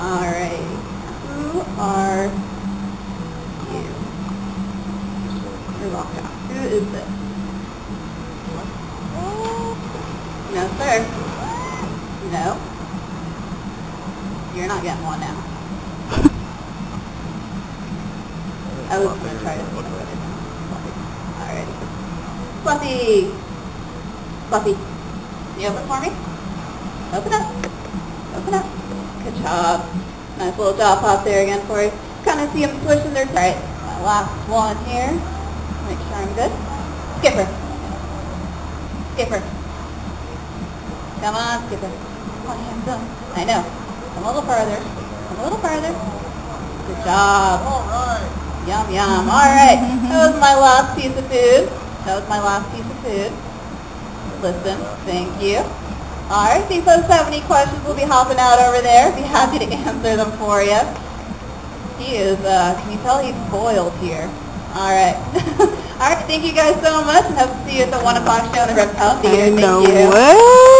Alright. Who are you? You're locked out. Who is this? No, sir. No. You're not getting one now. I was going to try to think of it. Alrighty. Fluffy! Fluffy, you open for me? Open up. Open up. Job. Nice little jaw pop there again for you. Kind of see them swishing their... Alright, my last one here. Make sure I'm good. Skipper. Skipper. Come on, Skipper. On, hands up. I know. Come a little further. Come a little further. Good job. All right. Yum, yum. All right. That was my last piece of food. That was my last piece of food. Listen, thank you. All right, if you folks have any questions, we'll be hopping out over there. Be happy to answer them for you. He is, uh, can you tell he's spoiled here? All right. All right, thank you guys so much, and hope to see you at the 1 o'clock show in the Reptile Theater. Thank No you. way.